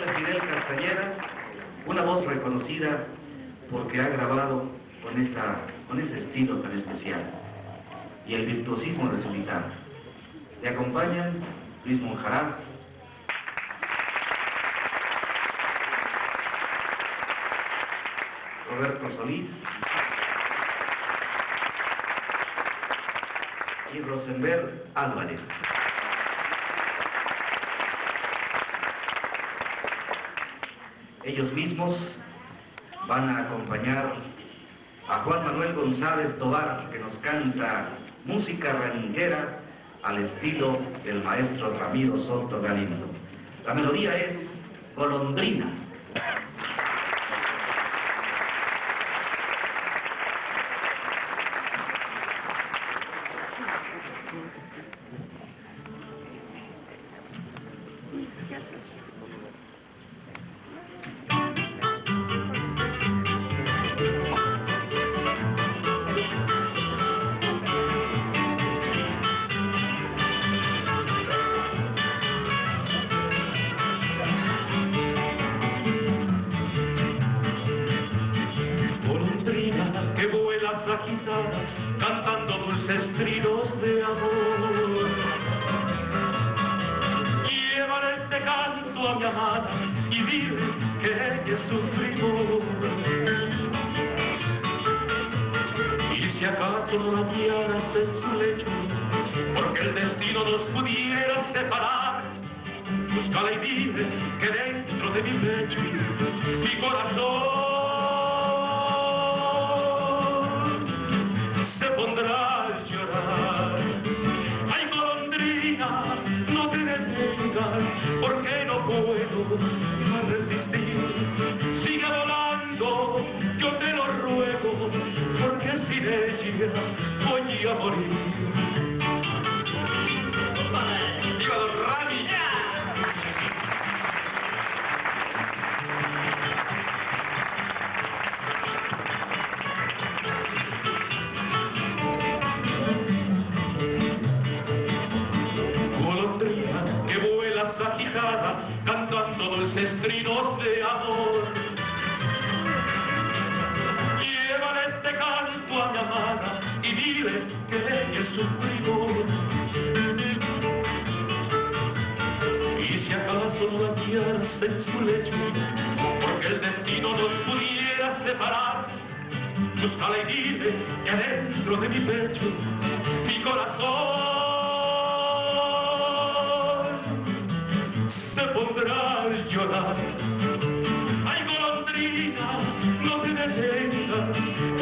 de Fidel Castañeda, una voz reconocida porque ha grabado con, esa, con ese estilo tan especial y el virtuosismo de su guitarra. Le acompañan Luis Monjaraz, Roberto Solís y Rosenberg Álvarez. Ellos mismos van a acompañar a Juan Manuel González Tobar, que nos canta música ranchera al estilo del maestro Ramiro Soto Galindo. La melodía es Golondrina. Cantando dulces trinos de amor. Llevaré este canto a mi amada y dile que ella es su primor. Y si acaso no la guiaras en su lecho, porque el destino nos pudiera separar, búscala y dile que dentro de mi pecho porque no puedo resistir. Sigue volando, yo te lo ruego, porque sin ella voy a morir. Trinos de amor. Lleva este canto a mi amada y dile que ella es su primor. Y si acaso guiaras en su lecho, porque el destino nos pudiera separar, búscala y dile que adentro de mi pecho, mi corazón llorar. Hay golondrina, no te detengas,